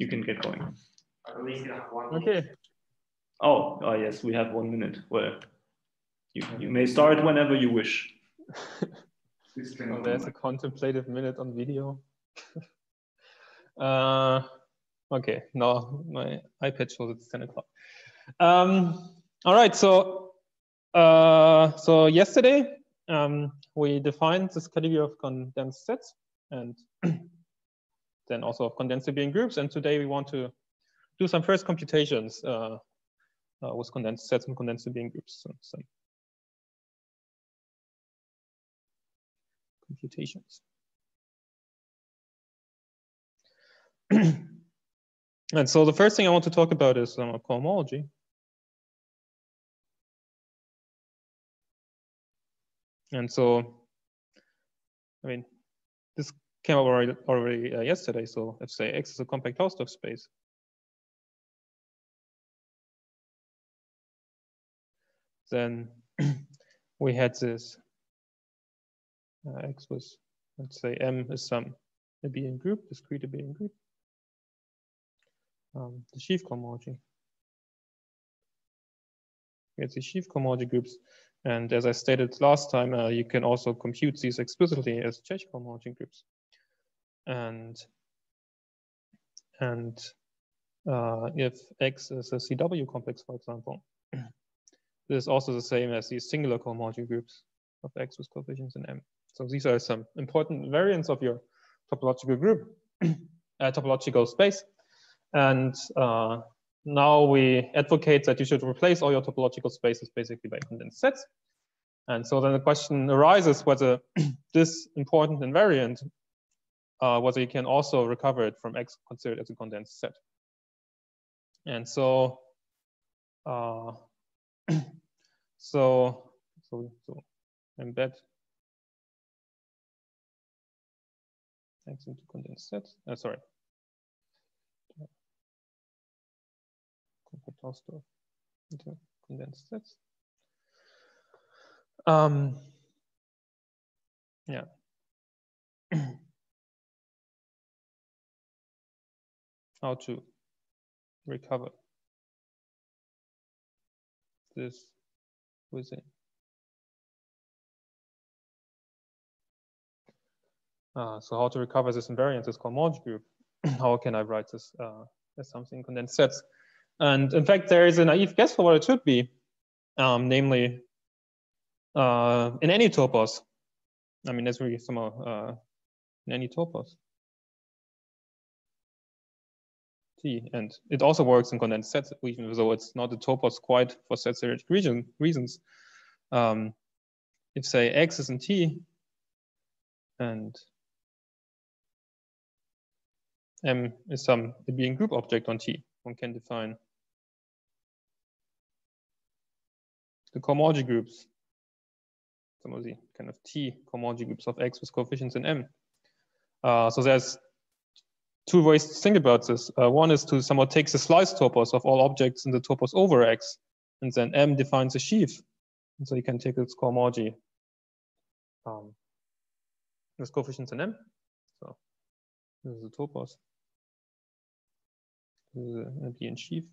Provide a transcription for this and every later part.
you can get going. Okay. Oh, oh yes, we have one minute. Well, you, you may start whenever you wish. oh, there's a contemplative minute on video. uh, okay, no, my iPad shows it's 10 o'clock. Um, all right, so uh, so yesterday um, we defined this category of condensed sets and then also of condensed Abelian groups. And today we want to do some first computations uh, uh, with condensed sets and condensed Abelian groups. So some computations. and so the first thing I want to talk about is um, cohomology. And so, I mean, this came up already, already uh, yesterday. So let's say X is a compact Hausdorff space, then we had this uh, X was, let's say M is some Abelian group, discrete Abelian group, um, the sheaf cohomology. It's the sheaf cohomology groups. And as I stated last time, uh, you can also compute these explicitly as Čech cohomology groups. And, and uh, if X is a CW complex, for example, this is also the same as these singular cohomology groups of X with coefficients in M. So these are some important variants of your topological group, uh, topological space. And uh, now we advocate that you should replace all your topological spaces basically by condensed sets. And so then the question arises whether this important invariant, uh, whether you can also recover it from X considered as a condensed set. And so, uh, so, so, so embed X into condensed sets. Uh, sorry, Hausdorff into condensed sets. Um, yeah. How to recover this within. Uh, so how to recover this invariant, called cohomology group? how can I write this uh, as something condensed sets? And in fact, there is a naive guess for what it should be, um, namely uh, in any topos. I mean, there's really some uh, in any topos. T, and it also works in condensed sets, even though it's not a topos quite for set theoretic region reasons. Um, if say X is in T, and M is some Abelian group object on T, one can define the cohomology groups, some of the kind of T cohomology groups of X with coefficients in M. Uh, so there's two ways to think about this. Uh, one is to somehow take the slice topos of all objects in the topos over X, and then M defines a sheaf. And so you can take its cohomology um, with coefficients in M. So this is the topos. This is a Abelian sheaf.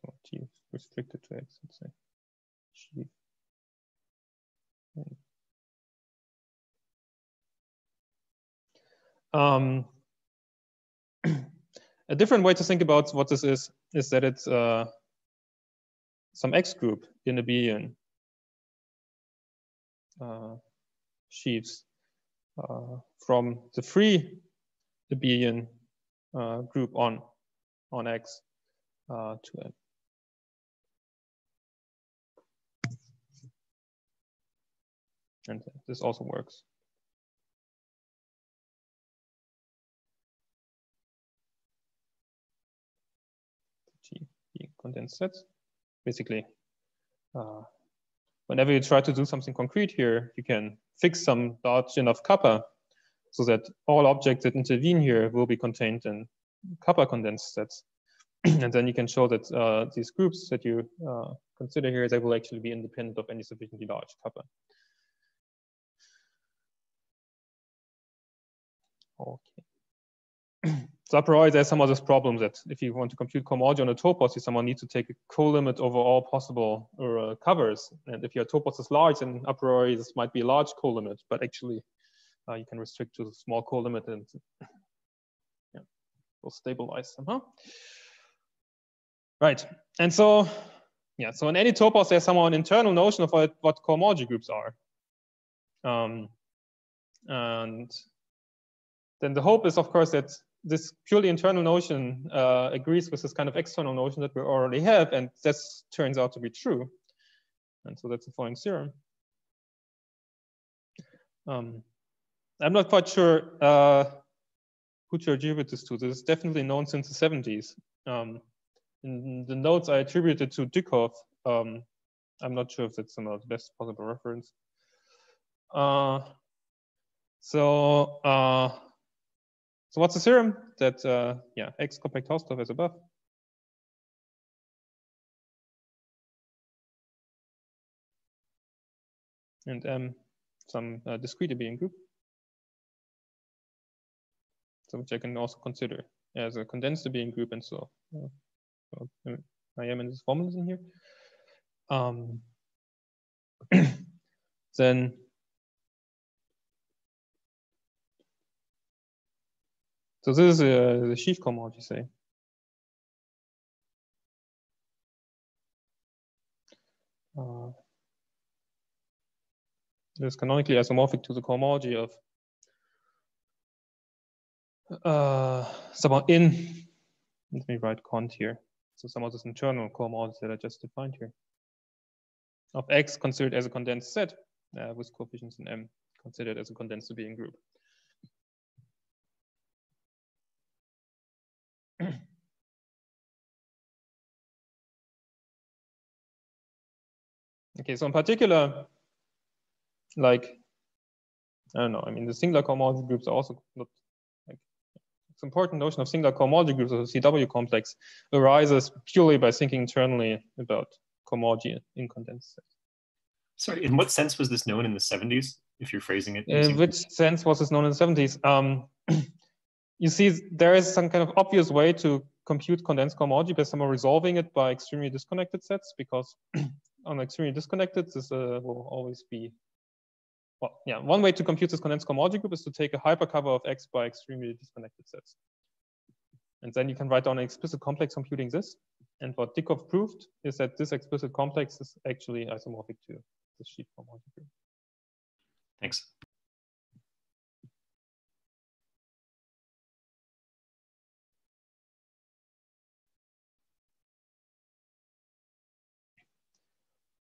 So T restricted to X, let's say. Sheaf. Um, a different way to think about what this is is that it's uh, some Ext group in abelian uh, sheaves uh, from the free abelian uh, group on on X uh, to N. And this also works. Condensed sets. Basically, uh, whenever you try to do something concrete here, you can fix some large enough kappa so that all objects that intervene here will be contained in kappa condensed sets. and then you can show that uh, these groups that you uh, consider here, they will actually be independent of any sufficiently large kappa. Okay. so a priori, there's some of this problem that if you want to compute cohomology on a topos, you somehow need to take a co-limit over all possible uh, covers. And if your topos is large, then a priori this might be a large co-limit, but actually uh, you can restrict to the small co-limit and yeah, will stabilize somehow. Right, and so yeah, so in any topos, there's somehow an internal notion of what, what cohomology groups are. Um, and then the hope is, of course, that this purely internal notion uh, agrees with this kind of external notion that we already have, and this turns out to be true. And so that's the following theorem. Um, I'm not quite sure uh, who to attribute this to. This is definitely known since the 70s. Um, in the notes I attributed to Dyckhoff, um, I'm not sure if that's the best possible reference. Uh, so uh, so what's the theorem? That, uh, yeah, X compact Hausdorff as above. And M, some uh, discrete abelian group. So which I can also consider as a condensed abelian group and so, uh, I am in this formalism here. Um, then So this is uh, the sheaf command, you say. Uh, this is canonically isomorphic to the cohomology of uh, somehow in, let me write cont here. So some of this internal cohomology that I just defined here of X considered as a condensed set uh, with coefficients in M considered as a condensed abelian group. Okay, so in particular, like, I don't know, I mean, the singular cohomology groups are also not, like, it's important notion of singular cohomology groups of the CW complex arises purely by thinking internally about cohomology in condensed sets. Sorry, in what sense was this known in the 70s, if you're phrasing it? In which sense was this known in the 70s? Um, you see, there is some kind of obvious way to compute condensed cohomology by somehow resolving it by extremely disconnected sets because on extremely disconnected, this uh, will always be, well, yeah, one way to compute this condensed cohomology group is to take a hypercover of X by extremely disconnected sets. And then you can write down an explicit complex computing this. And what Dyckhoff proved is that this explicit complex is actually isomorphic to the sheaf cohomology group. Thanks.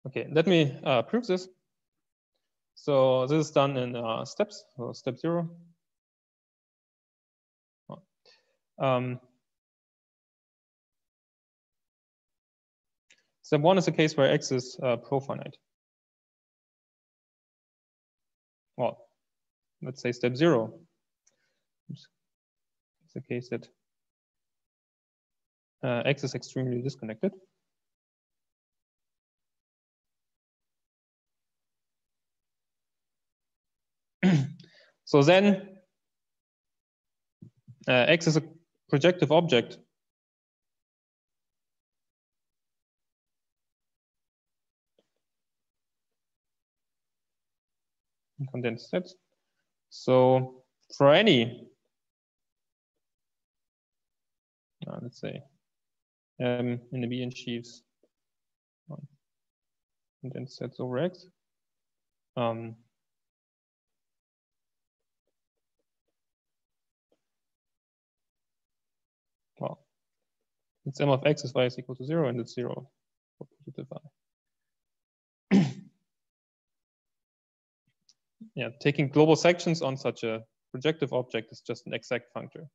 Okay, let me uh, prove this. So this is done in uh, steps. So step zero. Um, step one is a case where x is uh, profinite. Well, let's say step zero. It's a case that uh, x is extremely disconnected. So then uh, X is a projective object. Condensed sets. So for any, uh, let's say, um, in the B and sheaves, condensed sets over X, um, It's m of x is y is equal to zero and it's zero for positive i. yeah, taking global sections on such a projective object is just an exact functor.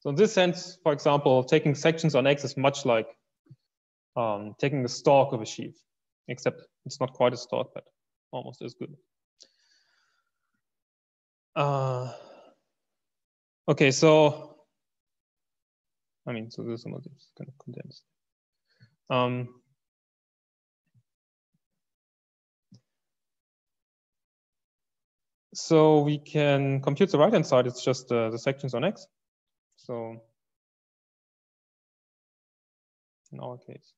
So in this sense, for example, taking sections on x is much like um, taking the stalk of a sheaf, except it's not quite a stalk, but almost as good. Uh, okay, so I mean, so there's some of this kind of condensed. Um, so we can compute the right-hand side. It's just uh, the sections on X. So in our case.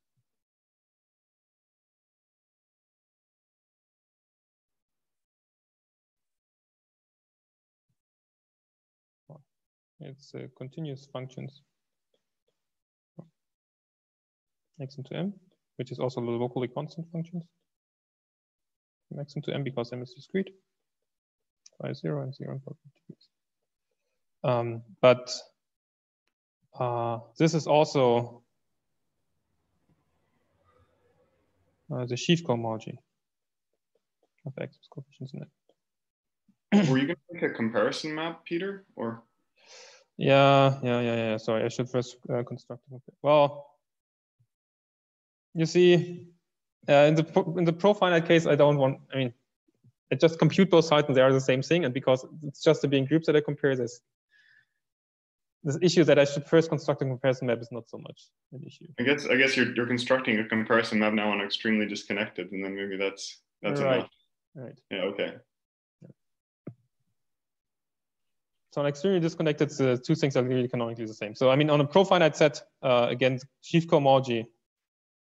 It's uh, continuous functions x into m, which is also the locally constant functions from x into m because m is discrete by zero and zero and degrees. Um, but uh, this is also uh, the sheaf cohomology of x coefficients in it. Were you going to make a comparison map, Peter, or? Yeah, yeah, yeah, yeah. Sorry, I should first uh, construct. Well, you see, uh, in the in the profinite case, I don't want. I mean, I just compute both sides, and they are the same thing. And because it's just abelian groups that I compare, this this issue that I should first construct a comparison map is not so much an issue. I guess I guess you're you're constructing a comparison map now on extremely disconnected, and then maybe that's that's right. enough. Right. Yeah. Okay. So on extremely disconnected, the two things are really canonically the same. So I mean, on a profinite set, uh, again, sheaf cohomology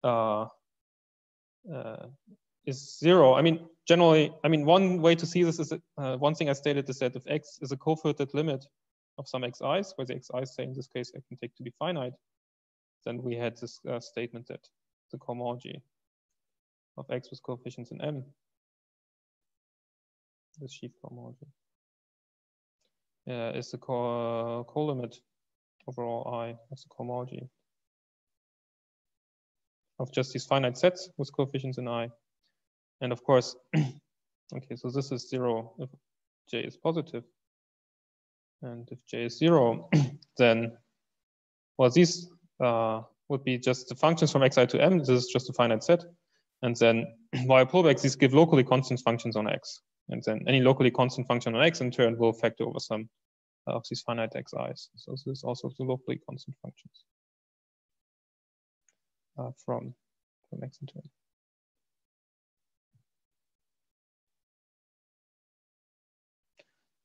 uh, uh, is zero. I mean, generally, I mean, one way to see this is uh, one thing I stated is that if x is a co-filtered limit of some xi's, where the xi's say in this case I can take to be finite, then we had this uh, statement that the cohomology of x with coefficients in m this sheaf cohomology uh, is the co, co limit over all i of the cohomology of just these finite sets with coefficients in i. And of course, okay, so this is zero if j is positive. And if j is zero, then, well, these uh, would be just the functions from xi to m. This is just a finite set. And then via pullbacks, these give locally constant functions on x. And then any locally constant function on x in turn will factor over some of these finite xi's. So this is also the locally constant functions from, from x into n.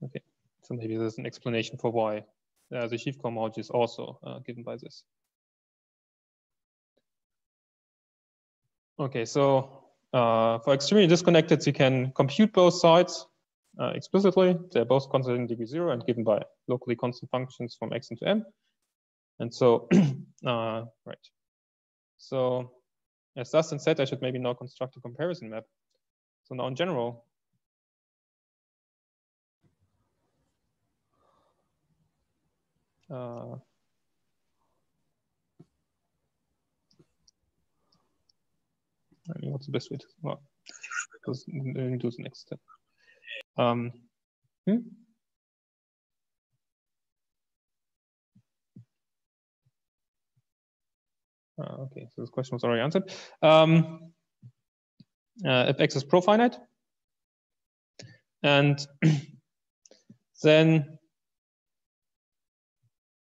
Okay, so maybe there's an explanation for why uh, the sheaf cohomology is also uh, given by this. Okay, so uh, for extremely disconnected, you can compute both sides uh, explicitly. They're both constant in degree zero and given by locally constant functions from x into m. And so, uh, right. So as and said, I should maybe now construct a comparison map. So now in general, uh, I mean, what's the best way to, well, do the next step. Um, hmm? Uh, okay, so this question was already answered. Um, uh, if x is profinite, and then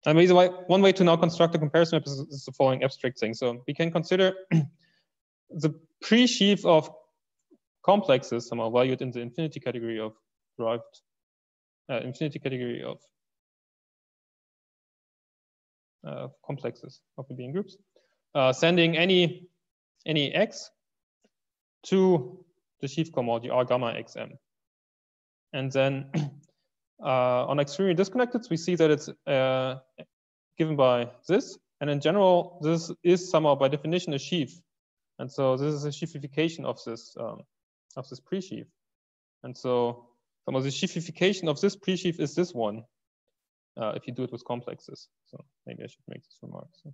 and reason why one way to now construct a comparison map is, is the following abstract thing. So we can consider the pre-sheaf of complexes somehow valued in the infinity category of derived uh, infinity category of uh, complexes of abelian groups, uh, sending any any x to the sheaf cohomology R gamma xm. And then uh, on extremely disconnected, we see that it's uh, given by this. And in general, this is somehow by definition a sheaf. And so this is a sheafification of this um, of this pre-sheaf. And so some of the sheafification of this pre-sheaf is this one, uh, if you do it with complexes. So maybe I should make this remark. So.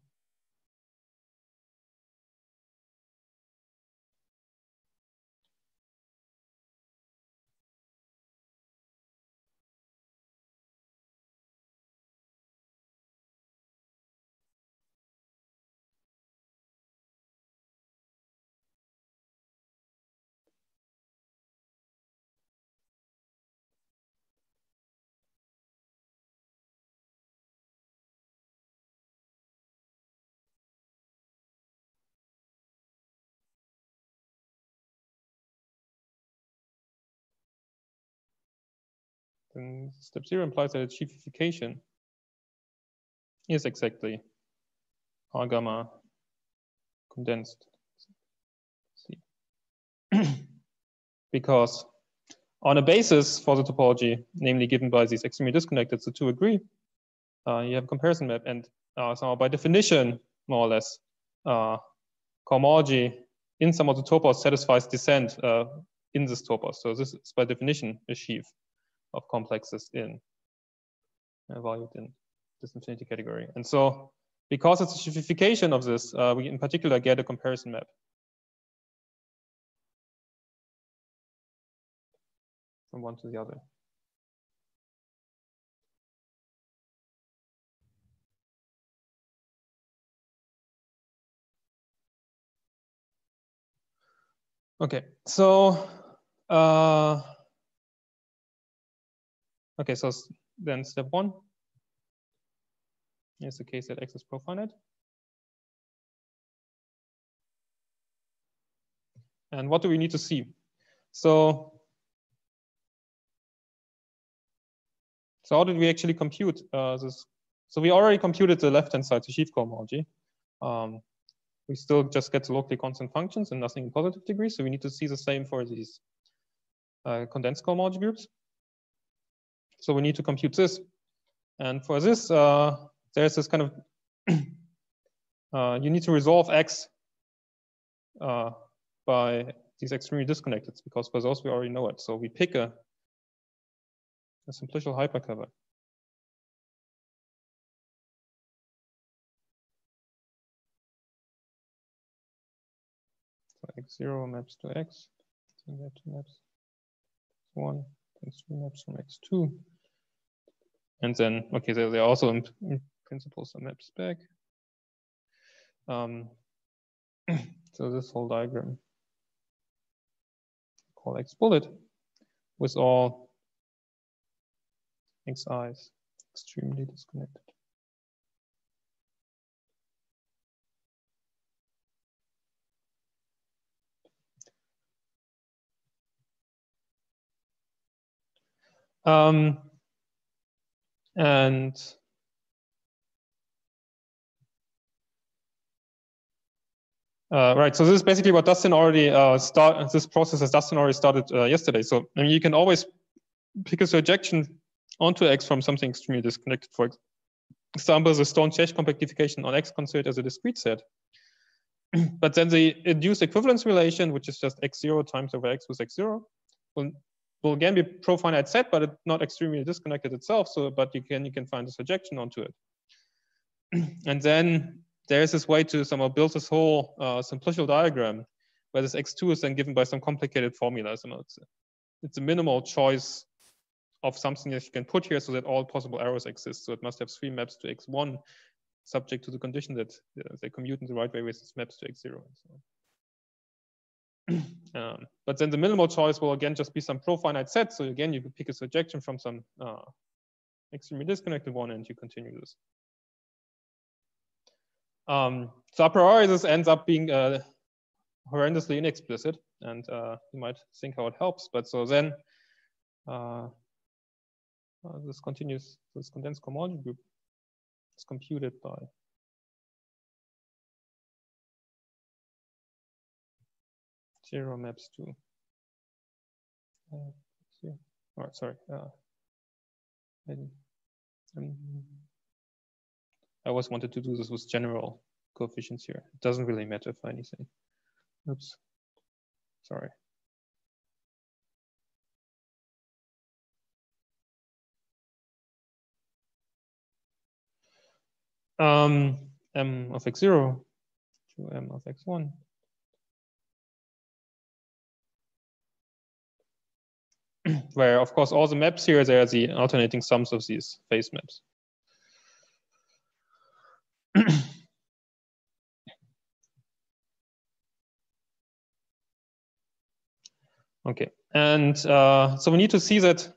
Then step zero implies that sheafification is exactly R gamma condensed. because on a basis for the topology, namely given by these extremely disconnected, the two agree, uh, you have a comparison map. And uh, so by definition, more or less, uh, cohomology in some of the topos satisfies descent uh, in this topos. So this is by definition a sheaf of complexes in valued in this infinity category. And so because it's a sheafification of this, uh, we in particular get a comparison map. From one to the other. Okay, so uh, okay, so then step one is the case that X is profinite. And what do we need to see? So, so how did we actually compute uh, this? So we already computed the left-hand side, the sheaf cohomology. Um, we still just get the locally constant functions and nothing in positive degree. So we need to see the same for these uh, condensed cohomology groups. So we need to compute this. And for this, uh, there's this kind of, uh, you need to resolve X uh, by these extremely disconnected because for those we already know it. So we pick a, a simplicial hypercover. So x0 maps to x, and that maps one, three maps from x2. And then, okay, there, there are also in, in principle some maps back. Um, so this whole diagram call X bullet with all xi's extremely disconnected. Um, and Uh, right, so this is basically what Dustin already uh, start. This process has Dustin already started uh, yesterday. So I mean, you can always pick a surjection onto X from something extremely disconnected. For example, the Stone-Čech compactification on X considered as a discrete set. but then the induced equivalence relation, which is just X0 times over X with X0, will, will again be profinite set, but it's not extremely disconnected itself. So, but you can you can find a surjection onto it. and then there's this way to somehow build this whole uh, simplicial diagram where this x2 is then given by some complicated formula. So it's, it's a minimal choice of something that you can put here so that all possible errors exist. So it must have three maps to x1 subject to the condition that uh, they commute in the right way with maps to x0 and so on. um, but then the minimal choice will again just be some profinite set. So again, you can pick a surjection from some uh, extremely disconnected one and you continue this. Um, so a priori, this ends up being uh, horrendously inexplicit, and uh, you might think how it helps. But so then uh, uh this continues, this condensed cohomology group is computed by zero maps to. Uh, see. Oh, sorry. Uh, I, um, I always wanted to do this with general coefficients here. It doesn't really matter for anything. Oops, sorry. Um, m of x0 to m of x1. Where, of course, all the maps here, they are the alternating sums of these face maps. okay, and uh, so we need to see that.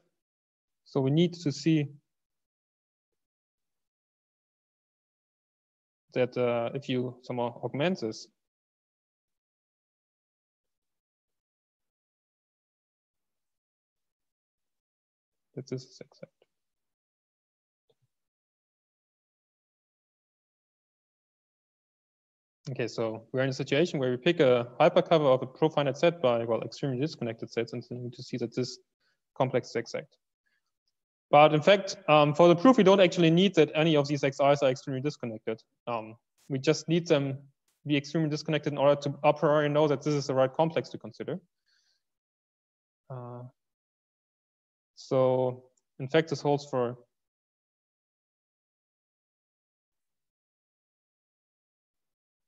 So we need to see that uh, if you somehow augment this, that this is exact. Okay, so we're in a situation where we pick a hypercover of a profinite set by, well, extremely disconnected sets, and then to see that this complex is exact. But in fact, um, for the proof, we don't actually need that any of these xi's are extremely disconnected. Um, we just need them be extremely disconnected in order to a priori know that this is the right complex to consider. Uh, so in fact, this holds for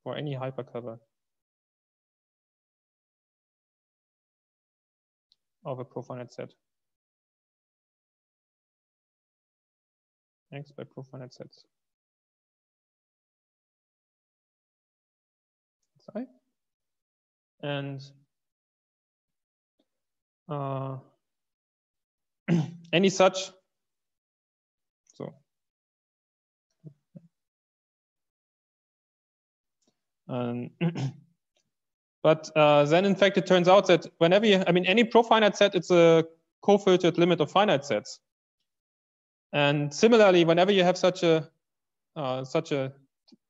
for any hypercover of a profinite set. X by profinite sets. Sorry. And uh, any such, so um, but uh, then in fact it turns out that whenever you, I mean any profinite set, it's a co-filtered limit of finite sets. And similarly, whenever you have such a uh, such a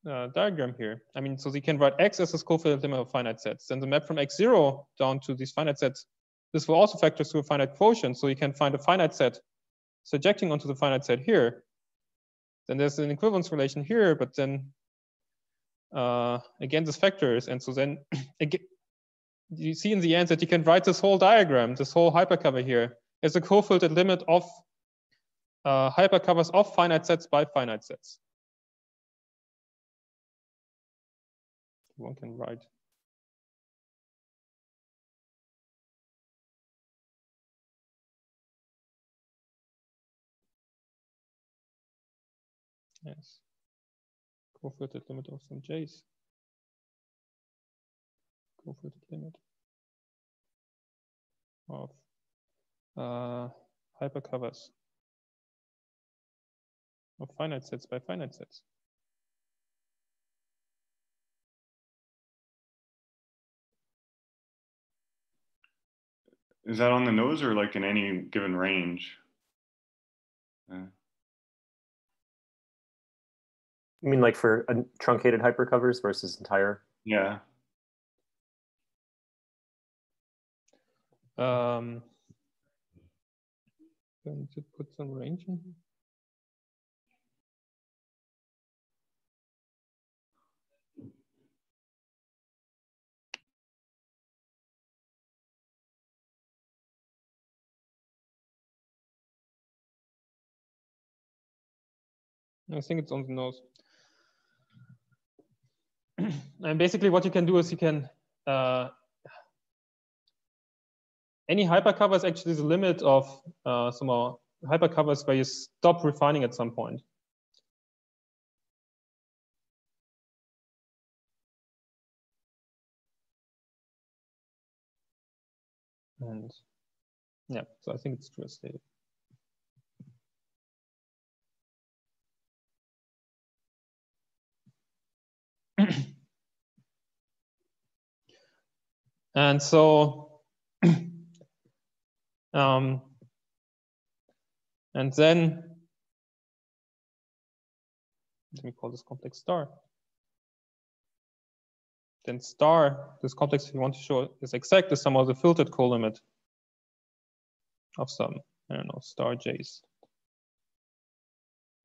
uh, diagram here, I mean, so you can write x as a co-filtered limit of finite sets. Then the map from x0 down to these finite sets, this will also factor through a finite quotient. So you can find a finite set surjecting onto the finite set here. Then there's an equivalence relation here, but then uh, again, this factors. And so then again, you see in the end that you can write this whole diagram, this whole hypercover here, as a co-filtered limit of uh, hypercovers of finite sets by finite sets. One can write. Yes. Co-filtered limit of some j's. Co-filtered limit of uh, hypercovers of finite sets by finite sets. Is that on the nose or like in any given range? Uh, You mean like for uh, truncated hypercovers versus entire? yeah. Um, going to put some range in here. I think it's on the nose. and basically what you can do is you can, uh, any hypercover is actually the limit of uh, some hypercovers where you stop refining at some point. And yeah, so I think it's true stated. And so, um, and then, let me call this complex star. Then star, this complex you want to show is exact is some of the filtered colimit of some, I don't know, star j's.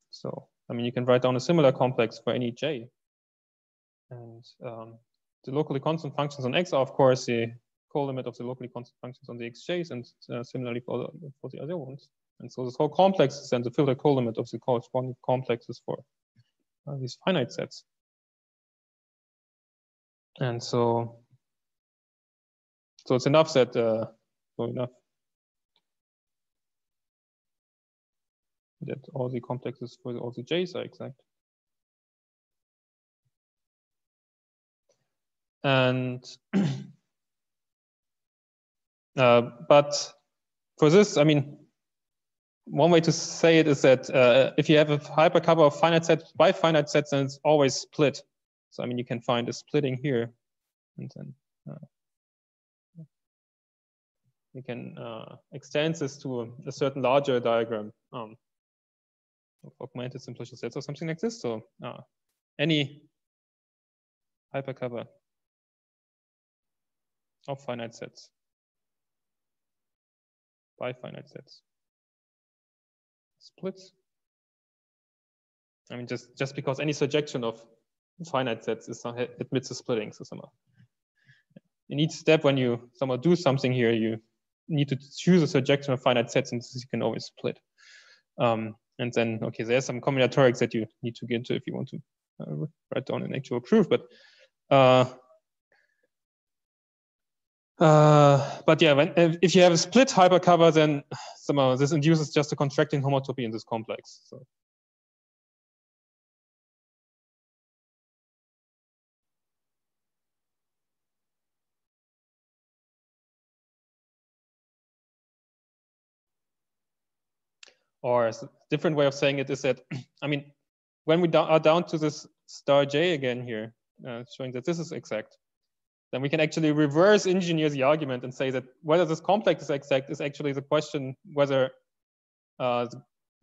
So, I mean, you can write down a similar complex for any j. And um, the locally constant functions on x are, of course, the co-limit of the locally constant functions on the xj's, and uh, similarly for the, for the other ones. And so this whole complex is then the filter co-limit of the corresponding complexes for uh, these finite sets. And so, so it's enough that, uh, so enough that all the complexes for all the j's are exact. And uh, but for this, I mean, one way to say it is that uh, if you have a hypercover of finite sets by finite sets, then it's always split. So I mean, you can find a splitting here, and then uh, you can uh, extend this to a, a certain larger diagram um, of augmented simplicial sets or something like this. So uh, any hypercover of finite sets by finite sets splits. I mean, just, just because any surjection of finite sets is admits a splitting. So somehow in each step, when you somehow do something here, you need to choose a surjection of finite sets, and you can always split. Um, and then, okay, there's some combinatorics that you need to get into if you want to uh, write down an actual proof. But uh, uh, but yeah, when, if you have a split hypercover, then somehow this induces just a contracting homotopy in this complex. So or a different way of saying it is that, I mean, when we are down to this star j again here, uh, showing that this is exact, then we can actually reverse engineer the argument and say that whether this complex is exact is actually the question whether uh,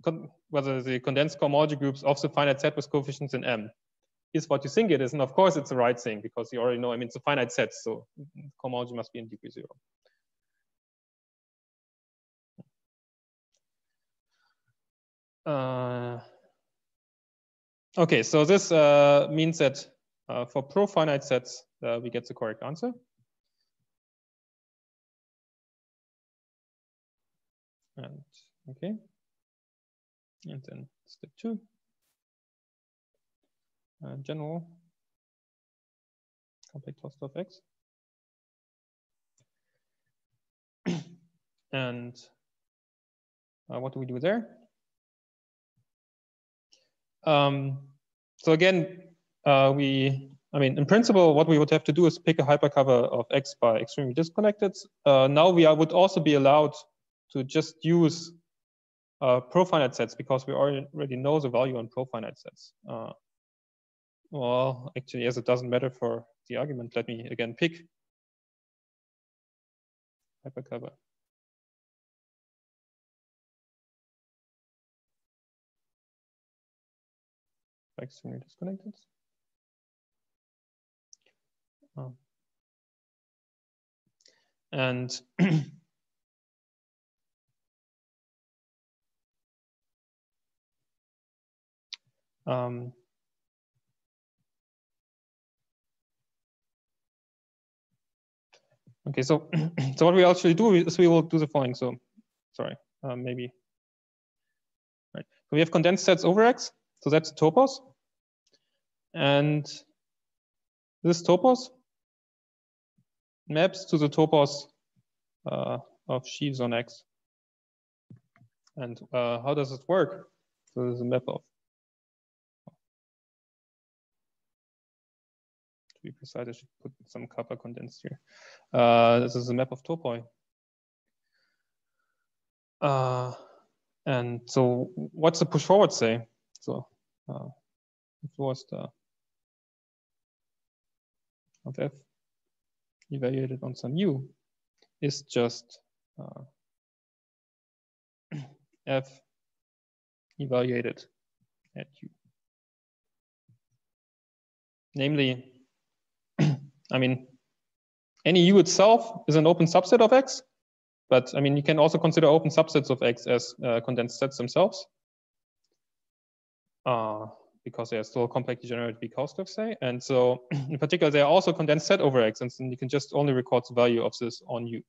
the, whether the condensed cohomology groups of the finite set with coefficients in M is what you think it is. And of course, it's the right thing because you already know, I mean, it's a finite set, so cohomology must be in degree zero. Uh, okay, so this uh, means that uh, for pro-finite sets, uh, we get the correct answer. And okay, and then step two, uh, general compact Hausdorff of X. and uh, what do we do there? Um, so again, uh, we, I mean, in principle, what we would have to do is pick a hypercover of X by extremely disconnected. Uh, now we are, would also be allowed to just use uh, profinite sets because we already know the value on profinite sets. Uh, well, actually, as it doesn't matter for the argument, let me again pick hypercover. extremely disconnected. And um, okay, so so what we actually do is we will do the following. So sorry, um, maybe. Right. So we have condensed sets over X. So that's topos. And this topos maps to the topos uh, of sheaves on X. And uh, how does it work? So there's a map of, to be precise, I should put some kappa condensed here. Uh, this is a map of topoi. Uh, and so what's the push forward say? So uh, it was the of f evaluated on some u is just uh, f evaluated at u. Namely, I mean, any u itself is an open subset of x, but I mean, you can also consider open subsets of x as uh, condensed sets themselves uh, because they are still compactly generated because of say. And so in particular, they are also condensed set over X, and you can just only record the value of this on U.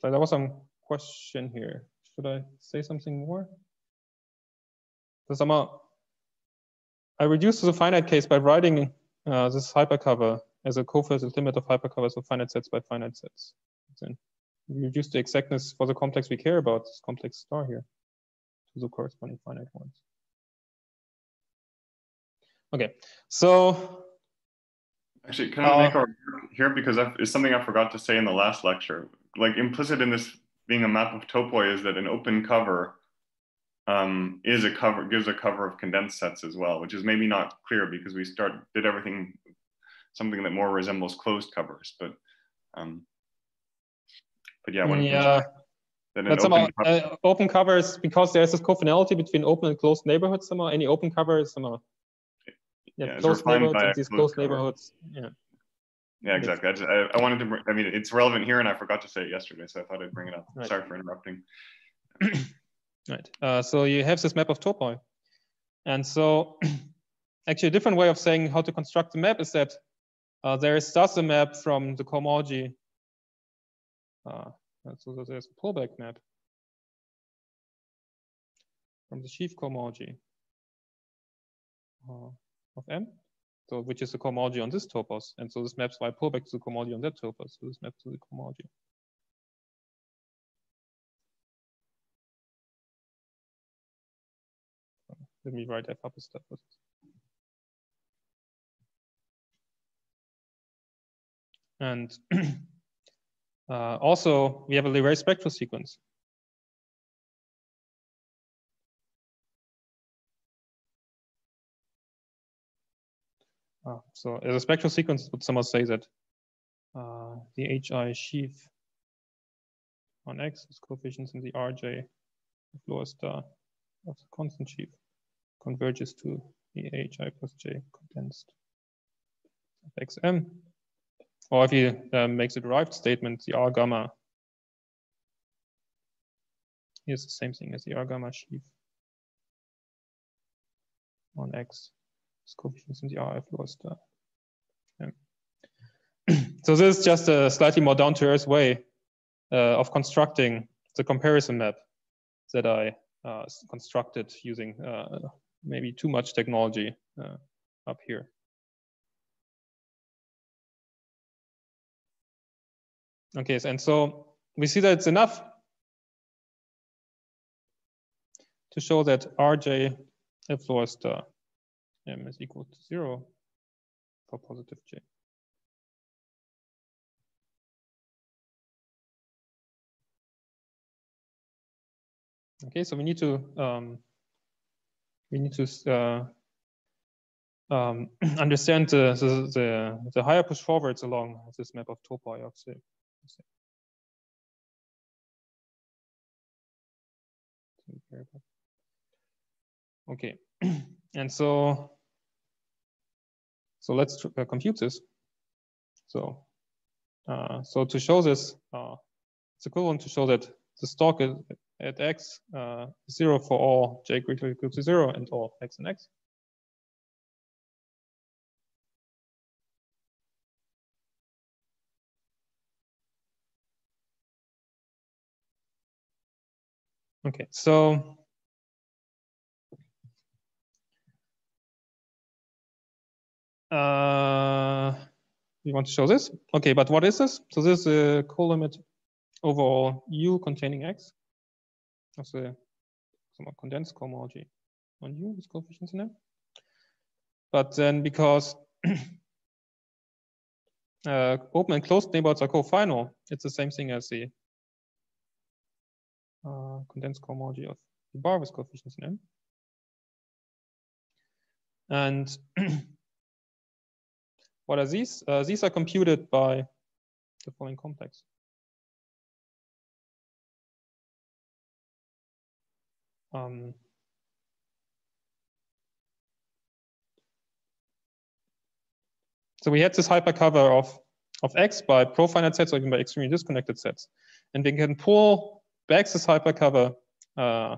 So there was some question here. Should I say something more? Somehow I reduced to the finite case by writing uh, this hypercover as a cofiltered limit of hypercovers of finite sets by finite sets. Then we reduce the exactness for the complex we care about, this complex star here, to the corresponding finite ones. Okay, so. Actually, can I uh, make our here because it's something I forgot to say in the last lecture. Like implicit in this being a map of topoi is that an open cover um, is a cover gives a cover of condensed sets as well, which is maybe not clear because we start did everything something that more resembles closed covers. But um, but yeah, yeah. That an But somehow open cover- uh, open covers because there's this cofinality between open and closed neighborhoods. Somehow any open cover is somehow Yeah, yeah, closed neighborhoods and these closed cover. neighborhoods. Yeah. yeah, exactly. I, just, I, I wanted to. br- I mean, it's relevant here, and I forgot to say it yesterday, so I thought I'd bring it up. Right. Sorry for interrupting. Right. Uh, so you have this map of topoi. And so actually a different way of saying how to construct the map is that uh, there is thus a map from the cohomology. Uh, so there's a pullback map from the sheaf cohomology uh, of M. So which is the cohomology on this topos. And so this maps y pullback to the cohomology on that topos. So this maps to the cohomology. Let me write f up a And uh, also, we have a Leray spectral sequence. Uh, so as a spectral sequence, would someone say that uh, the HI sheaf on X is coefficients in the RJ of lower star of the constant sheaf converges to the hi plus j condensed of xm. Or if you um, makes a derived statement, the r gamma is the same thing as the r gamma sheaf on x. It's coefficients in the RF star. Yeah. so this is just a slightly more down to earth way uh, of constructing the comparison map that I uh, constructed using uh, maybe too much technology uh, up here. Okay, and so we see that it's enough to show that Rj f star m is equal to zero for positive j. Okay, so we need to um, we need to uh, um, understand the, the, the, higher push forwards along this map of topoi the. Okay, and so so let's uh, compute this. So uh, so to show this, uh, it's equivalent to show that the stock is at x uh, zero for all j greater equal to zero and all x and x. Okay, so uh, we want to show this. Okay, but what is this? So this is a co-limit overall u containing x of the somewhat condensed cohomology on u with coefficients in them. But then because uh, open and closed neighborhoods are cofinal, it's the same thing as the condensed cohomology of the bar with coefficients in M. And what are these? Uh, these are computed by the following complex. Um, so we had this hypercover of, of X by profinite sets or even by extremely disconnected sets. And we can pull back this hypercover uh,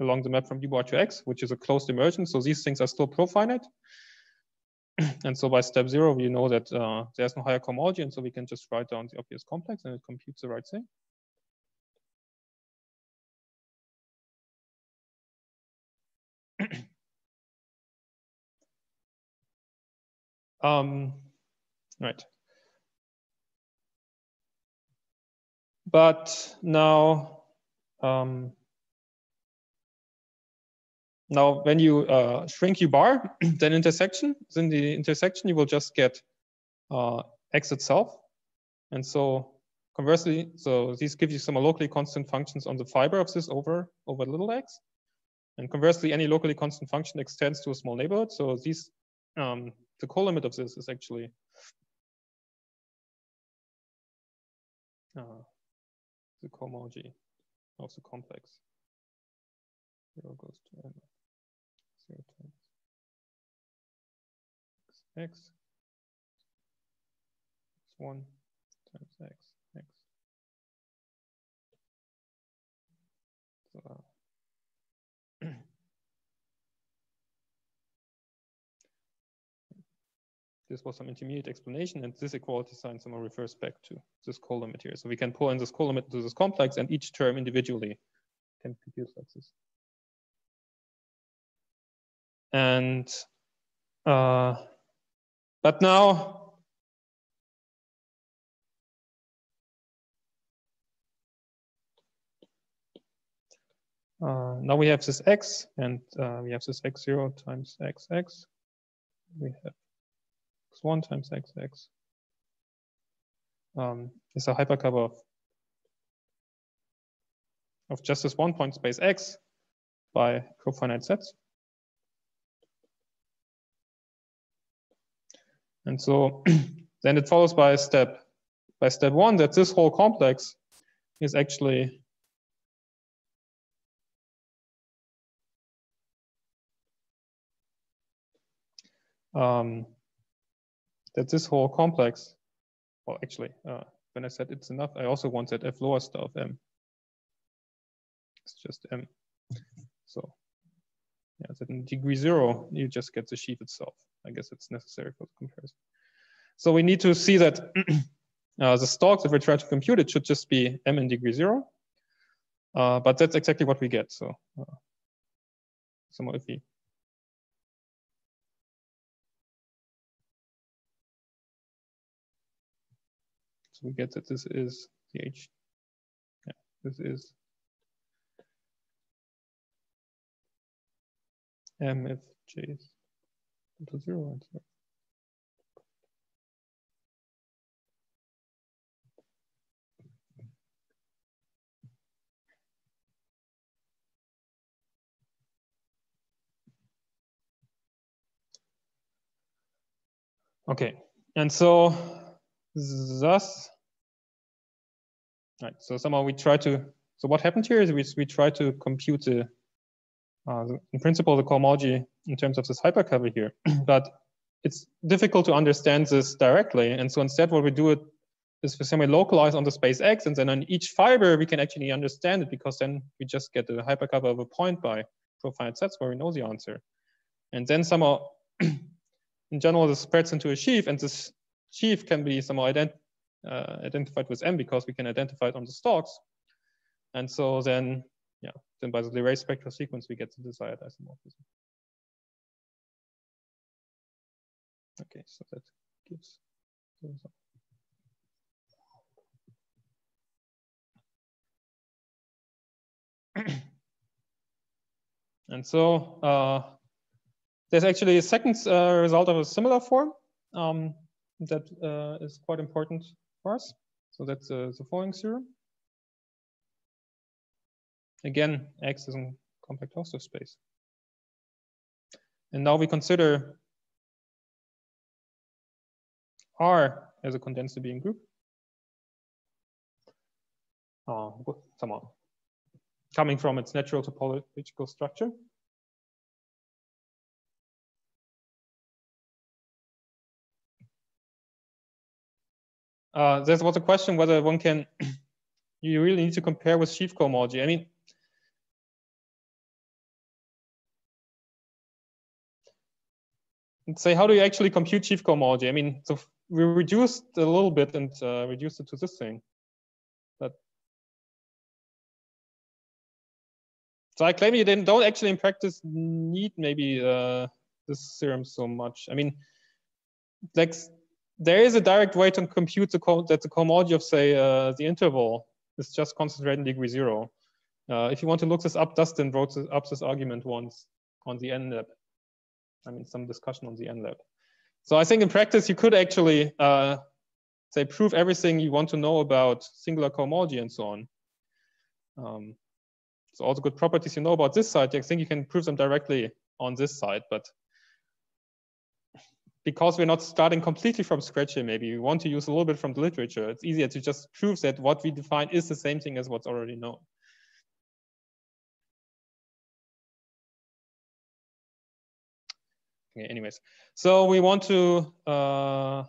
along the map from U to X, which is a closed immersion. So these things are still profinite. and so by step zero, we know that uh, there's no higher cohomology. And so we can just write down the obvious complex and it computes the right thing. um, right. But now, um, now when you uh, shrink your bar, then intersection, then the intersection, you will just get uh, X itself. And so conversely, so these give you some locally constant functions on the fiber of this over, over little x. And conversely, any locally constant function extends to a small neighborhood. So these, um, the co-limit of this is actually uh, the cohomology of the complex. 0 goes to m, 0 times x, x1, this was some intermediate explanation, and this equality sign somehow refers back to this column material. So we can pull in this column into this complex, and each term individually can be used like this. And uh, but now Uh, now we have this x, and uh, we have this x0 times xx. We have x1 times xx. Um, is a hypercover of, of just this one point space x by profinite sets. And so then it follows by step by step one that this whole complex is actually um, that this whole complex, well, actually, uh, when I said it's enough, I also wanted f lower star of m. It's just m. So yeah, that in degree zero, you just get the sheaf itself. I guess it's necessary for the comparison. So we need to see that uh, the stalks, if we try to compute it, should just be m in degree zero. Uh, but that's exactly what we get. So uh, somewhat iffy. So we get that this is the H. Yeah, this is M if J is equal to zero and. Okay, and so thus, right, so somehow we try to, so what happened here is we, we try to compute the, uh, in principle, the cohomology in terms of this hypercover here, but it's difficult to understand this directly. And so instead what we do it is for semi localize on the space X, and then on each fiber, we can actually understand it because then we just get the hypercover of a point by profinite sets where we know the answer. And then somehow, in general, this spreads into a sheaf, and this sheaf can be somehow ident uh, identified with M because we can identify it on the stalks. And so then, yeah, then by the Leray spectral sequence, we get the desired isomorphism. Okay, so that gives the result. and so uh, there's actually a second uh, result of a similar form um, that uh, is quite important So that's uh, the following theorem. Again, X is a compact Hausdorff space. And now we consider R as a condensed abelian group. Uh, somehow coming from its natural topological structure. Uh, there was a question whether one can, you really need to compare with sheaf cohomology. I mean, say, how do you actually compute sheaf cohomology? I mean, so we reduced a little bit and uh, reduced it to this thing. But so I claim you didn't, don't actually in practice need maybe uh, this theorem so much. I mean, like there is a direct way to compute the that the cohomology of say uh, the interval is just concentrated in degree zero. Uh, if you want to look this up, Dustin wrote up this argument once on the NLab. I mean, some discussion on the NLab. So I think in practice, you could actually uh, say prove everything you want to know about singular cohomology and so on. Um, so all the good properties you know about this side, I think you can prove them directly on this side, but because we're not starting completely from scratch here, maybe we want to use a little bit from the literature. It's easier to just prove that what we define is the same thing as what's already known. Okay, anyways, so we want to, uh,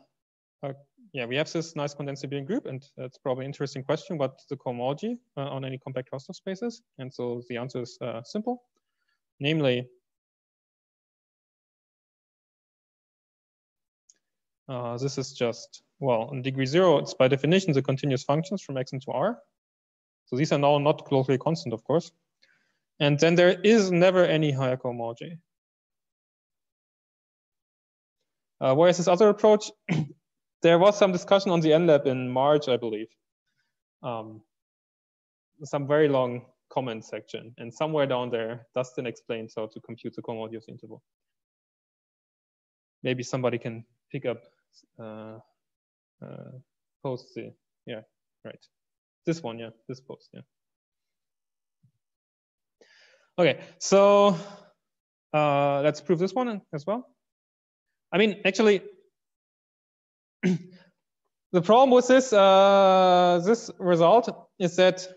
uh, yeah, we have this nice condensable group, and that's probably an interesting question, what the cohomology uh, on any compact cluster spaces? And so the answer is uh, simple, namely uh, this is just, well, in degree zero, it's by definition the continuous functions from x into r. So these are now not locally constant, of course. And then there is never any higher cohomology. Uh, whereas this other approach, there was some discussion on the NLab in March, I believe. Um, some very long comment section. And somewhere down there, Dustin explains how to compute the cohomology of the interval. Maybe somebody can pick up, uh, uh, post the, yeah, right. This one, yeah, this post, yeah. Okay, so uh, let's prove this one as well. I mean, actually, the problem with this uh, this result is that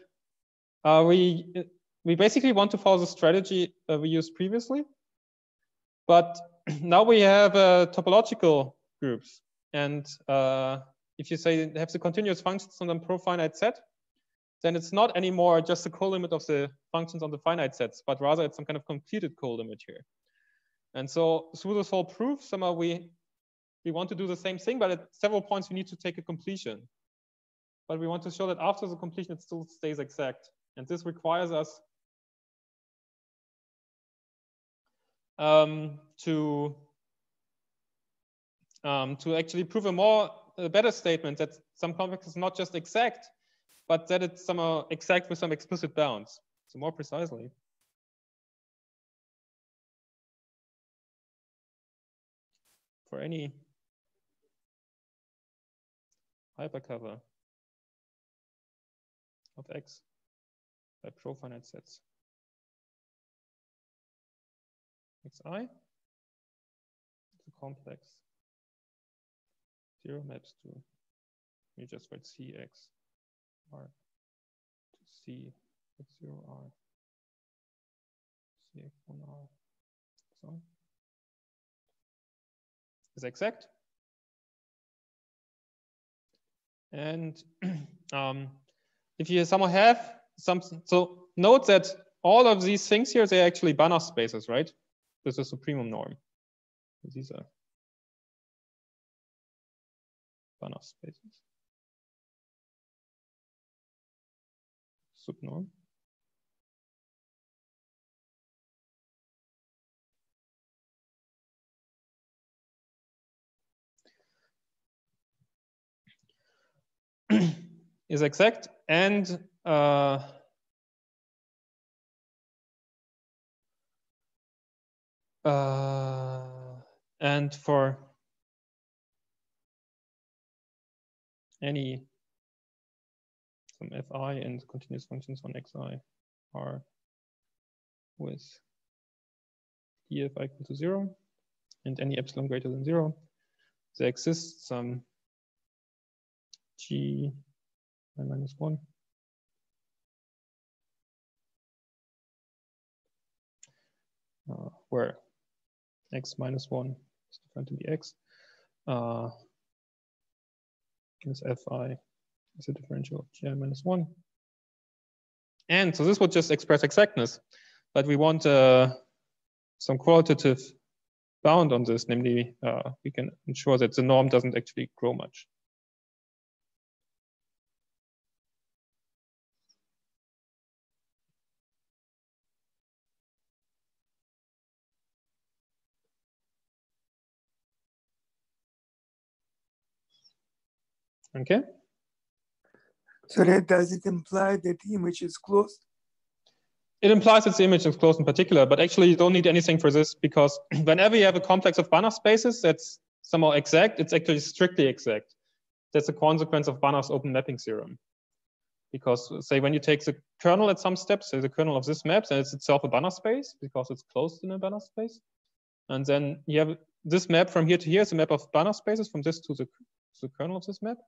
uh, we we basically want to follow the strategy we used previously, but now we have uh, topological groups, and uh, if you say have the continuous functions on a pro-finite set, then it's not anymore just the co-limit of the functions on the finite sets, but rather it's some kind of completed co-limit here. And so through this whole proof, somehow we, we want to do the same thing, but at several points we need to take a completion. But we want to show that after the completion, it still stays exact. And this requires us um, to, um, to actually prove a more, a better statement that some complex is not just exact, but that it's somehow exact with some explicit bounds. So more precisely, for any hypercover of X by profinite sets. Xi, the complex zero maps to, you just write Cx R to C X0 R, Cx1 R, so is exact. And um, if you somehow have some, so note that all of these things here, they're actually Banach spaces, right? This is the supremum norm. These are Banach spaces. Sup norm. is exact and uh, uh, and for any some fi and continuous functions on xi are with df equal to zero and any epsilon greater than zero, there exists some g minus 1. Uh, where x minus 1 is defined to be x. Uh, is fi is a differential of gi minus 1. And so this would just express exactness, but we want uh, some qualitative bound on this, namely uh, we can ensure that the norm doesn't actually grow much. Okay. So that does it imply that the image is closed? It implies that the image is closed in particular, but actually you don't need anything for this because whenever you have a complex of Banach spaces that's somehow exact, it's actually strictly exact. That's a consequence of Banach's open mapping theorem. Because say when you take the kernel at some steps, say the kernel of this map, then it's itself a Banach space because it's closed in a Banach space. And then you have this map from here to here is a map of Banach spaces from this to the, the kernel of this map.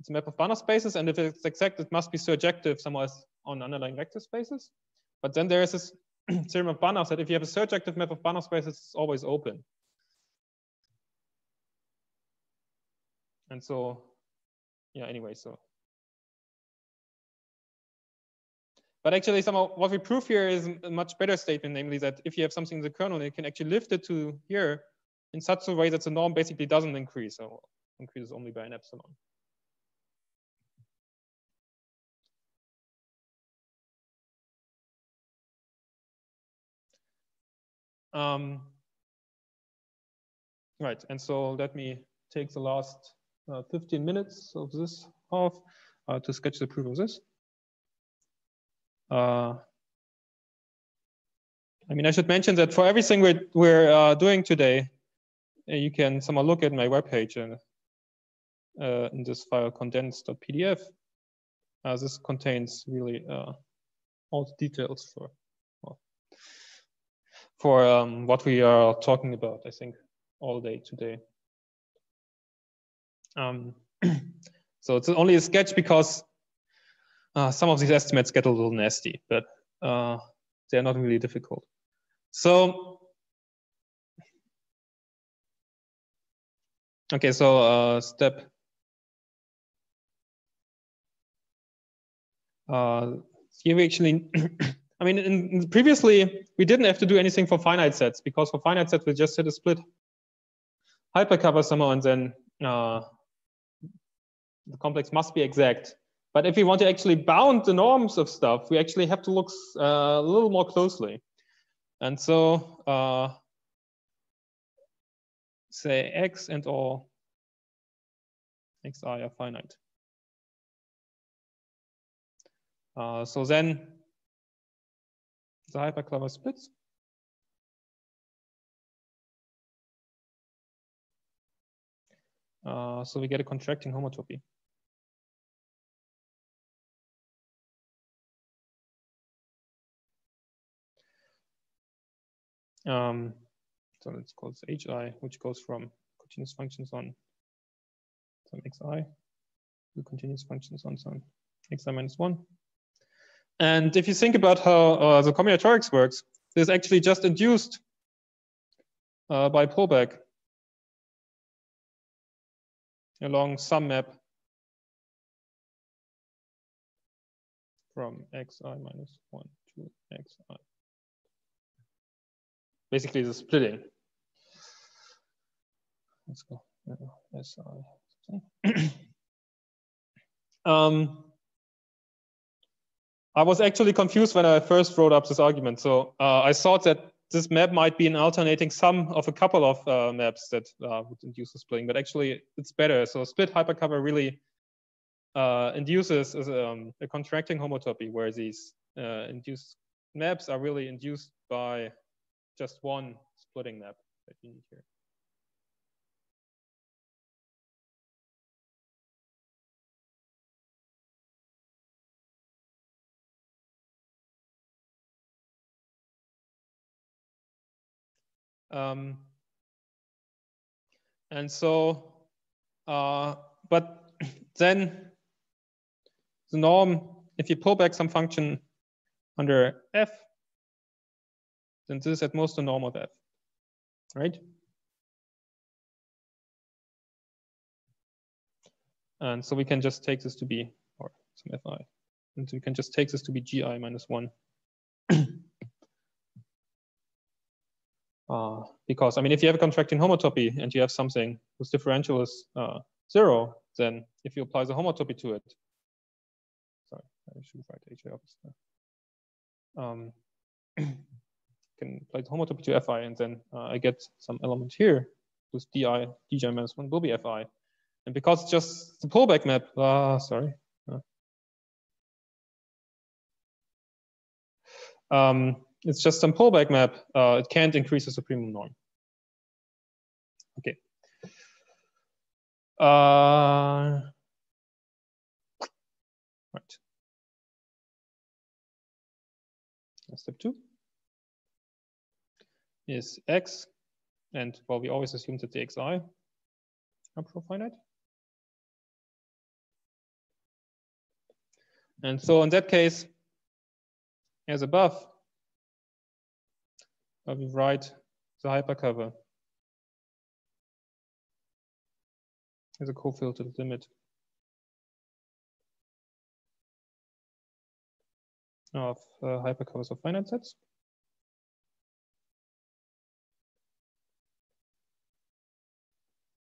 It's a map of Banach spaces, and if it's exact, it must be surjective somewhere on underlying vector spaces. But then there is this theorem of Banach that if you have a surjective map of Banach spaces, it's always open. And so, yeah, anyway, so. But actually, somehow what we prove here is a much better statement, namely that if you have something in the kernel, you can actually lift it to here in such a way that the norm basically doesn't increase. So increases only by an epsilon. Um, right, and so let me take the last uh, 15 minutes of this half uh, to sketch the proof of this. Uh, I mean, I should mention that for everything we're, we're uh, doing today, uh, you can somehow look at my webpage and uh, in this file condensed.pdf. this contains really all the details for for um, what we are talking about, I think, all day today. Um, so it's only a sketch because uh, some of these estimates get a little nasty, but uh, they're not really difficult. So, okay, so uh, step. Uh, here we actually I mean, in, previously, we didn't have to do anything for finite sets because for finite sets, we just had a split hypercover somehow and then uh, the complex must be exact. But if we want to actually bound the norms of stuff, we actually have to look uh, a little more closely. And so uh, say x and all xi are finite. Uh, so then the hypercover splits. Uh, so we get a contracting homotopy. Um, so it's called hi, which goes from continuous functions on some xi to continuous functions on some xi minus one. And if you think about how uh, the combinatorics works, this is actually just induced uh, by pullback along some map from xi minus 1 to xi. Basically, the splitting. Let's go. Si. um, I was actually confused when I first wrote up this argument. So uh, I thought that this map might be an alternating sum of a couple of uh, maps that uh, would induce the splitting, but actually it's better. So split hypercover really uh, induces um, a contracting homotopy where these uh, induced maps are really induced by just one splitting map that you need here. Um, and so, uh, but then the norm, if you pull back some function under f, then this is at most the norm of f, right? And so we can just take this to be, or some fi, and so we can just take this to be gi minus one. Uh, because I mean, if you have a contracting homotopy and you have something whose differential is uh, zero, then if you apply the homotopy to it, sorry, I should write HA obviously. Um, can apply the homotopy to fi, and then uh, I get some element here whose di dj minus one will be fi, and because it's just the pullback map, uh, sorry. Uh, um, it's just some pullback map. Uh, it can't increase the supremum norm. Okay. Uh, right. Step two is x, and well, we always assume that the xi are profinite. And so in that case, as above, I will write the hypercover. as a co-filtered limit of uh, hypercovers of finite sets.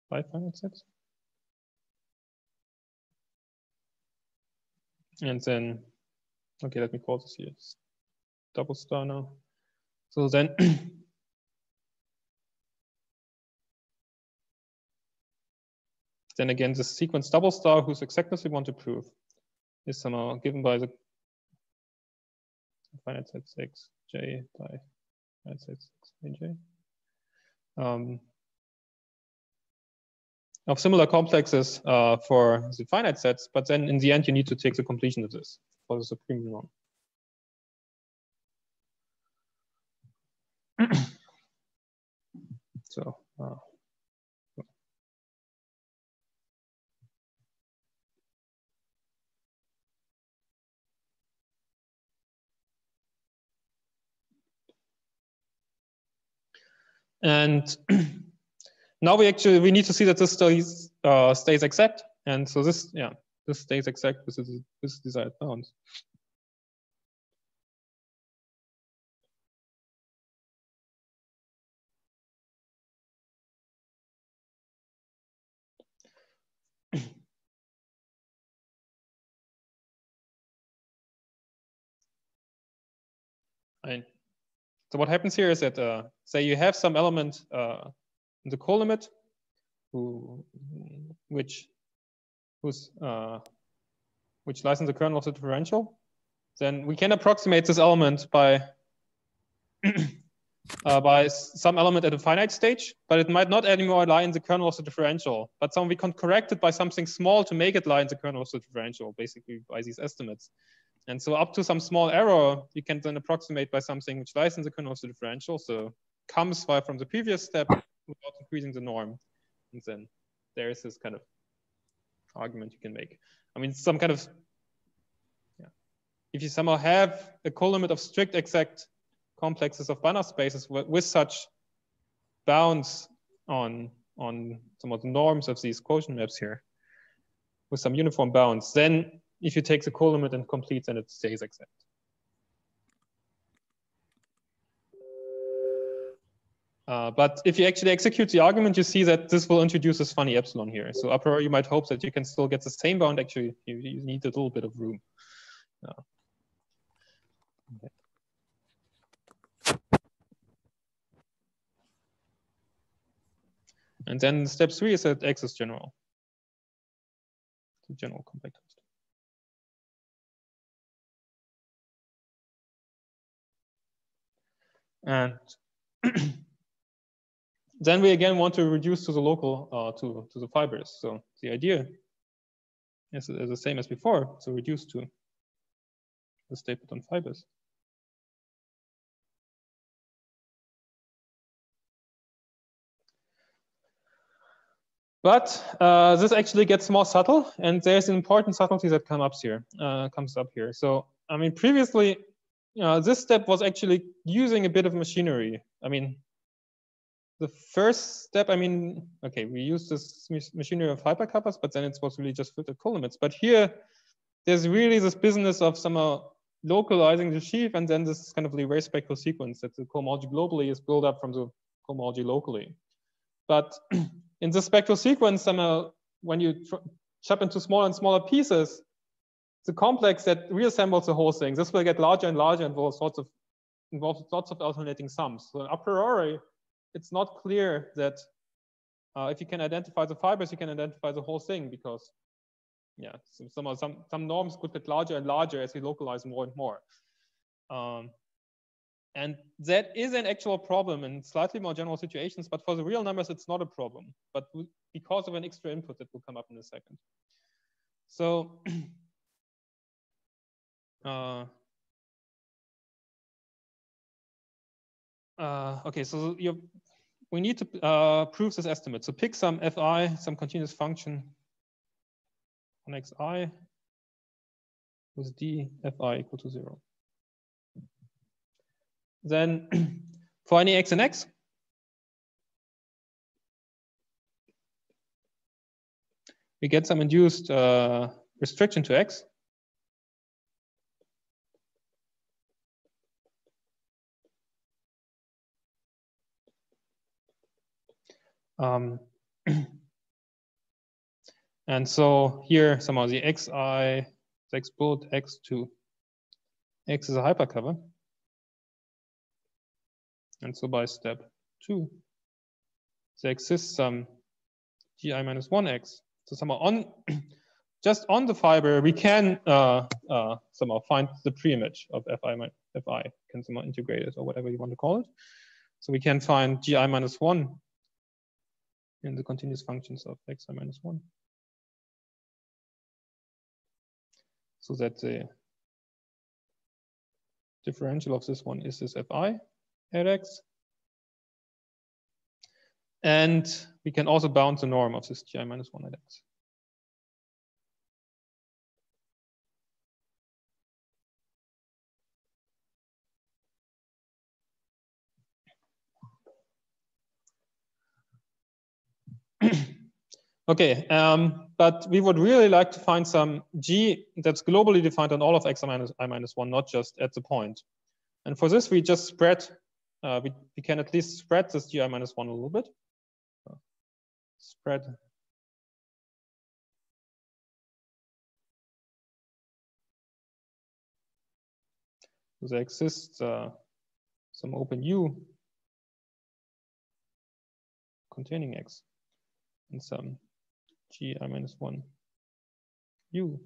By finite sets. And then, okay, let me call this here double star now. So then then again, the sequence double star whose exactness we want to prove is somehow given by the finite set 6 j by finite set 6 j. Um, of similar complexes uh, for the finite sets, but then in the end, you need to take the completion of this for the supreme. So, uh, and now we actually we need to see that this stays uh, stays exact, and so this yeah this stays exact this, this desired bounds. And so what happens here is that uh, say you have some element uh, in the colimit who which uh, which lies in the kernel of the differential, then we can approximate this element by uh, by some element at a finite stage, but it might not anymore lie in the kernel of the differential. But some we can correct it by something small to make it lie in the kernel of the differential, basically by these estimates. And so up to some small error, you can then approximate by something which lies in the kernel of the differential. So comes from the previous step without increasing the norm. And then there is this kind of argument you can make. I mean, some kind of, yeah. If you somehow have a colimit of strict exact complexes of Banach spaces with, with such bounds on, on some of the norms of these quotient maps here, with some uniform bounds, then if you take the colimit and complete, then it stays exact. Uh, but if you actually execute the argument, you see that this will introduce this funny epsilon here. So a priori, you might hope that you can still get the same bound. Actually, you, you need a little bit of room. Uh, okay. And then step three is that X is general. The general compact And then we again want to reduce to the local, uh, to, to the fibers. So the idea is, is the same as before. So reduce to the stapleton fibers. But uh, this actually gets more subtle, and there's an important subtlety that comes up here. Uh, comes up here. So I mean, previously, uh, this step was actually using a bit of machinery. I mean, the first step, I mean, okay, we used this machinery of hypercovers, but then it was really just filtered colimits. But here, there's really this business of somehow localizing the sheaf, and then this kind of Leray spectral sequence that the cohomology globally is built up from the cohomology locally. But in the spectral sequence, somehow, when you chop into smaller and smaller pieces, the complex that reassembles the whole thing, this will get larger and larger and involves lots of involves lots of alternating sums. So a priori, it's not clear that uh, if you can identify the fibers, you can identify the whole thing because yeah, so some, some, some norms could get larger and larger as we localize more and more. Um, and that is an actual problem in slightly more general situations, but for the real numbers, it's not a problem. But because of an extra input that will come up in a second. So uh, uh, okay, so you we need to uh, prove this estimate. So pick some fi, some continuous function on xi with d fi equal to zero. Then for any x and x, we get some induced uh, restriction to x. Um, and so here somehow the xi is explode x2. X is a hypercover. And so by step two, there exists some gi minus 1x. So somehow on just on the fiber, we can uh, uh, somehow find the pre-image of fi, fi, can somehow integrate it or whatever you want to call it. So we can find gi minus 1 in the continuous functions of xi minus 1. So that the differential of this one is this fi at x. And we can also bound the norm of this gi minus 1 at x. okay, um, but we would really like to find some g that's globally defined on all of x minus i minus 1, not just at the point. And for this, we just spread, uh, we, we can at least spread this gi minus 1 a little bit. Spread. There exists uh, some open U containing X and some G I minus 1 U.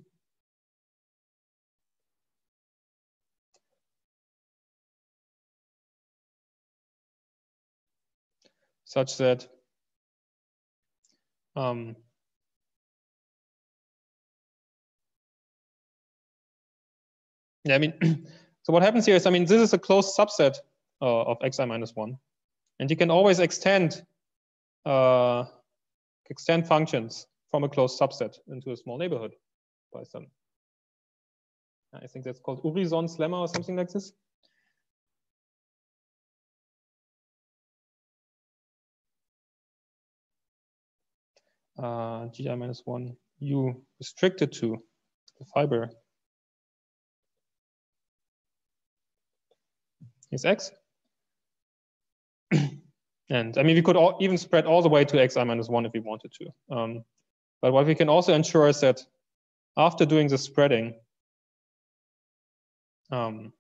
Such that um, yeah, I mean, so what happens here is, I mean, this is a closed subset uh, of xi minus 1. And you can always extend uh, extend functions from a closed subset into a small neighborhood by some. I think that's called Urysohn's lemma or something like this. uh, gi minus 1 u restricted to the fiber is x. and I mean, we could all, even spread all the way to xi minus 1 if we wanted to. Um, but what we can also ensure is that after doing the spreading, um,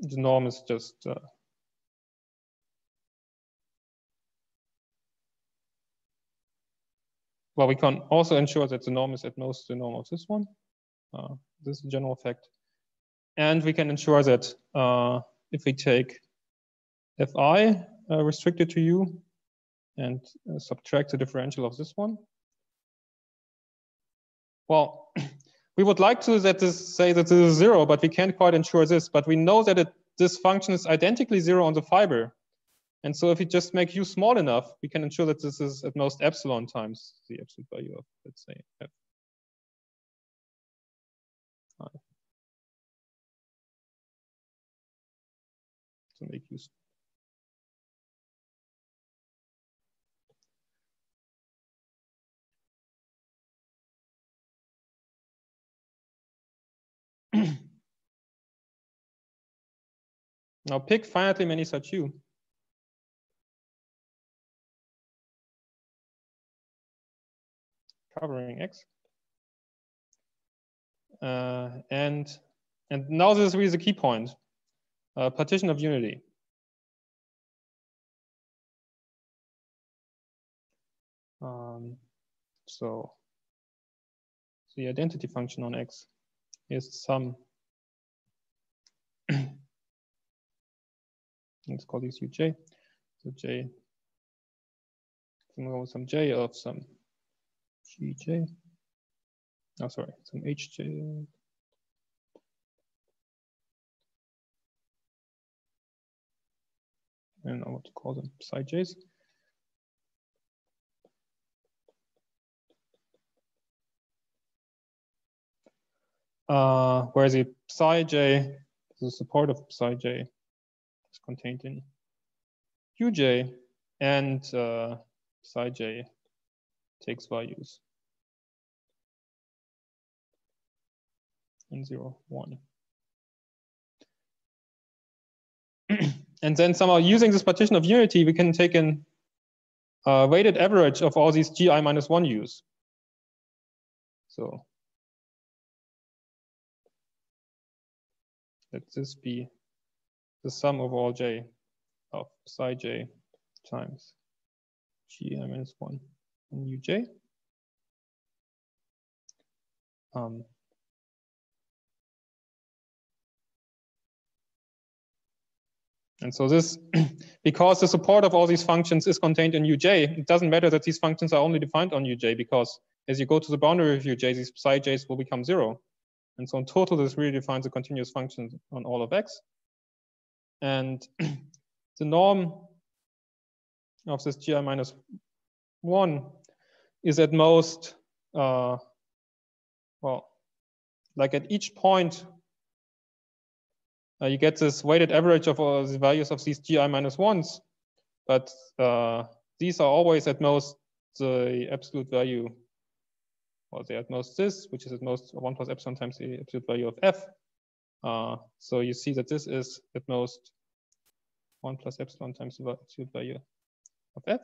the norm is just uh, well, we can also ensure that the norm is at most the norm of this one. Uh, this is a general fact. And we can ensure that uh, if we take fi uh, restricted to u and uh, subtract the differential of this one, well, we would like to that this, say that this is zero, but we can't quite ensure this. But we know that it, this function is identically zero on the fiber. And so if we just make u small enough, we can ensure that this is at most epsilon times the absolute value of, let's say, f. To make use. Now pick finitely many such u. covering X. Uh, and, and now this is really the key point, uh, partition of unity. Um, so the identity function on X is some, let's call this uj. So j, some j of some GJ. Oh, sorry, some HJ. And I what to call them, psi J's. Uh, whereas the psi j, the support of psi j is contained in uj and uh, psi j takes values in zero, one. and then somehow using this partition of unity, we can take an uh, weighted average of all these gi minus 1 u's. So let this be the sum of all j of psi j times minus 1 and uj. Um, and so this, because the support of all these functions is contained in uj, it doesn't matter that these functions are only defined on uj because as you go to the boundary of uj, these psi j's will become zero. And so in total, this really defines a continuous function on all of x. And the norm of this gi minus 1 is at most, uh, well, like at each point, uh, you get this weighted average of all the values of these gi 1s, but uh, these are always at most the absolute value, or the at most this, which is at most 1 plus epsilon times the absolute value of f. Uh, so you see that this is at most 1 plus epsilon times the absolute value of f.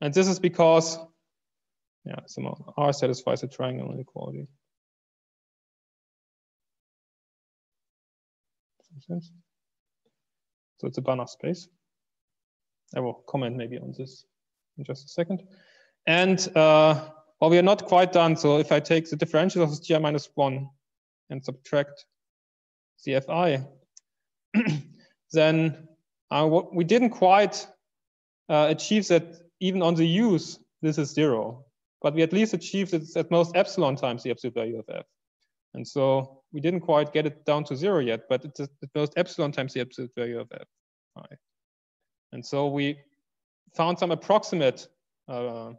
And this is because, yeah, some R satisfies the triangle inequality. So it's a Banach space. I will comment maybe on this in just a second. And uh, well, we are not quite done. So if I take the differential of gi minus 1 and subtract CFI, then uh, we didn't quite uh, achieve that even on the use, this is zero. But we at least achieved it at most epsilon times the absolute value of f. And so we didn't quite get it down to zero yet, but it's at most epsilon times the absolute value of f. Right. And so we found some approximate uh,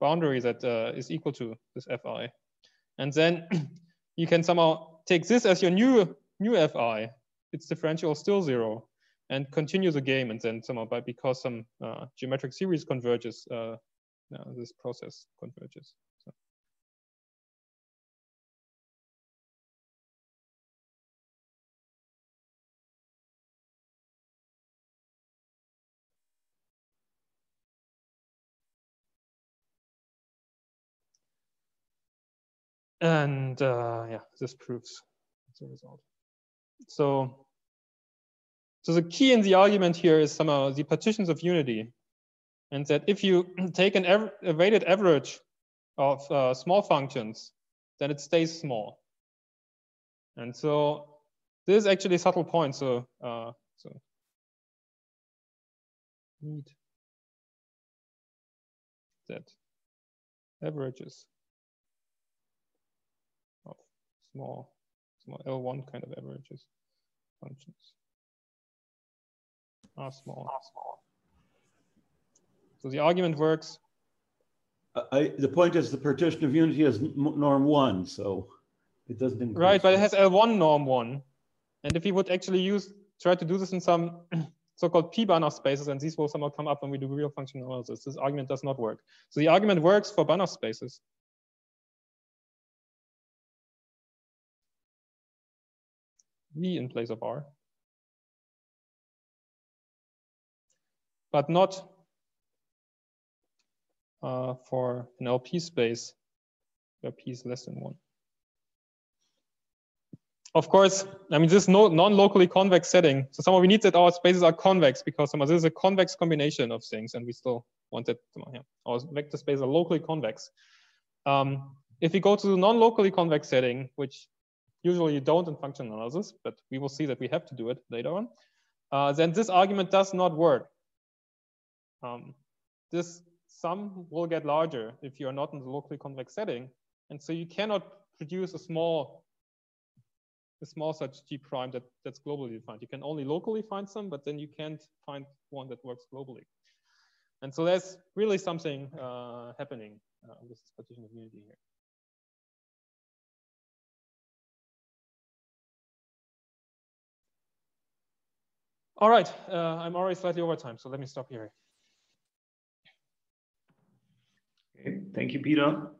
boundary that uh, is equal to this fi. And then you can somehow take this as your new new fi. Its differential is still zero and continue the game. And then somehow, by because some uh, geometric series converges, uh, this process converges. And uh, yeah, this proves the result. So, so the key in the argument here is somehow the partitions of unity. And that if you take an a weighted average of uh, small functions, then it stays small. And so this is actually a subtle point. So, uh, so need that averages small, small L1 kind of averages functions are small. Are small. So the argument works. I, the point is the partition of unity has norm one, so it doesn't increase. Right, but it has L1 norm one. And if we would actually use, try to do this in some so-called p-Banach spaces, and these will somehow come up when we do real function analysis, this argument does not work. So the argument works for Banach spaces. V in place of R. But not uh, for an LP space where P is less than one. Of course, I mean, this is no non-locally convex setting. So somehow we need that our spaces are convex because somehow this is a convex combination of things and we still want that, yeah, our vector spaces are locally convex. Um, if we go to the non-locally convex setting, which Usually you don't in function analysis, but we will see that we have to do it later on. Uh, then this argument does not work. Um, this sum will get larger if you are not in the locally convex setting. And so you cannot produce a small a small such G prime that, that's globally defined. You can only locally find some, but then you can't find one that works globally. And so there's really something uh, happening uh, with this partition of unity here. All right, uh, I'm already slightly over time, so let me stop here. Okay. Thank you, Peter. Um,